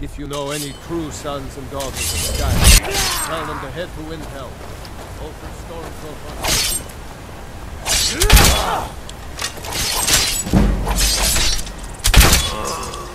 If you know any true sons and daughters of the sky, tell them to head to Windhelm. Open storm profile.